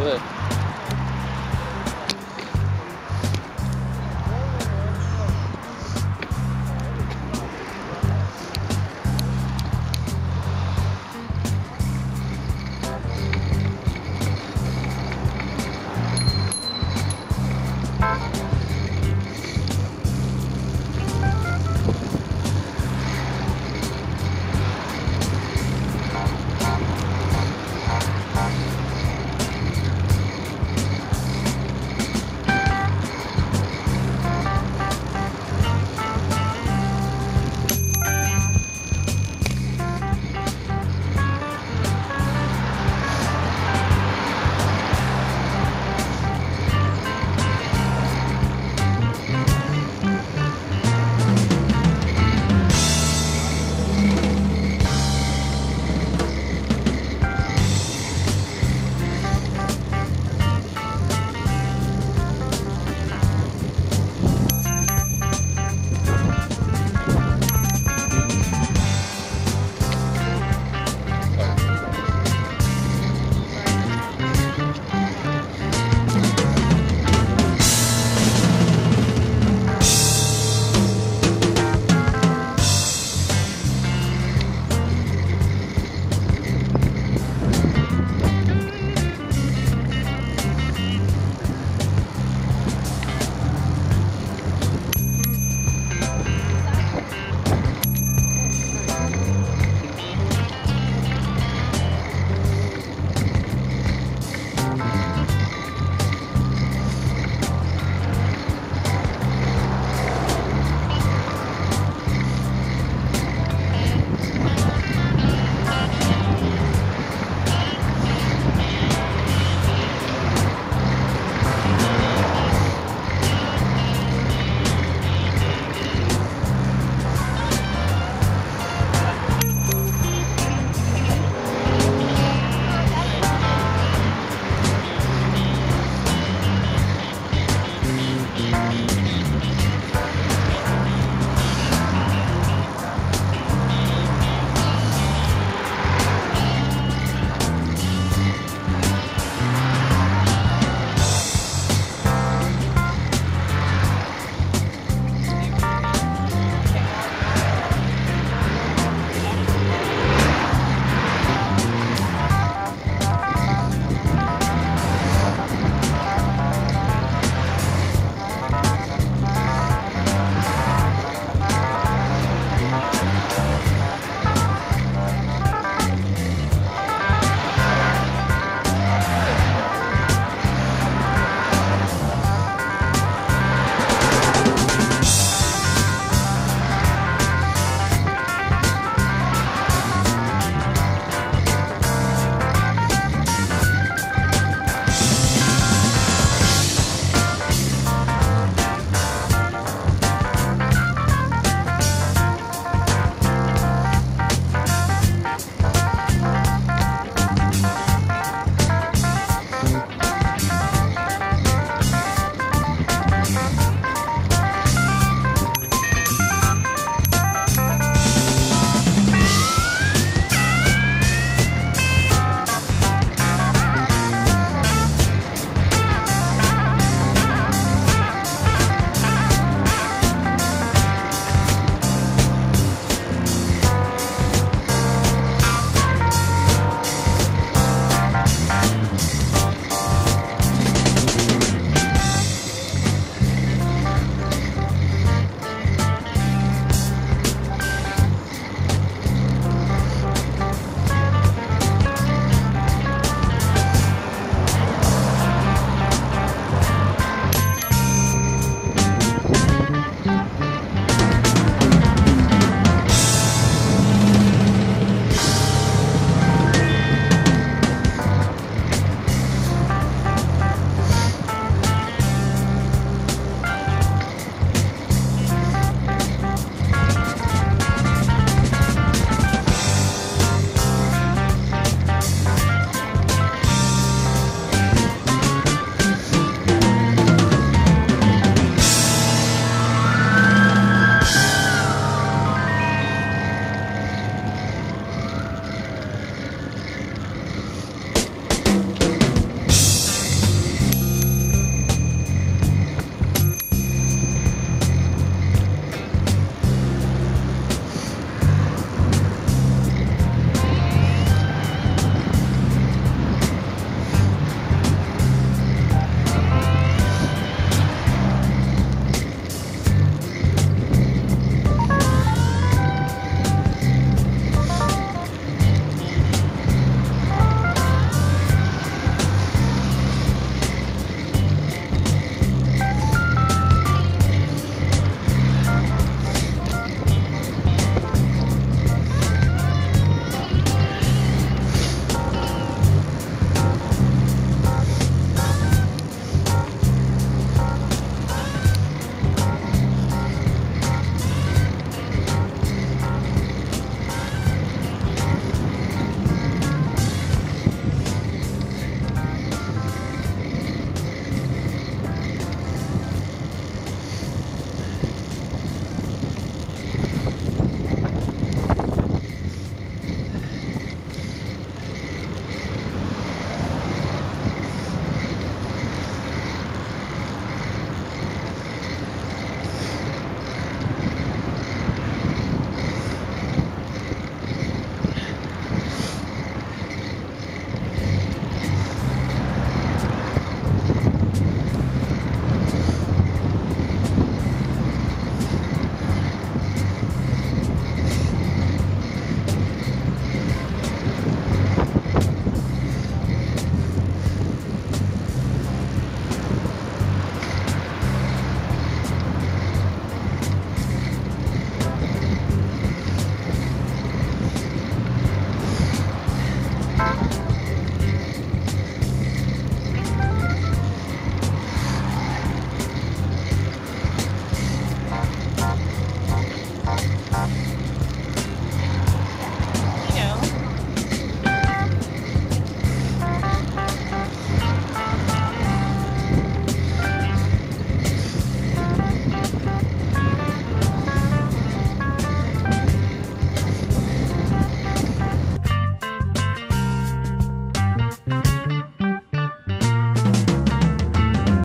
对。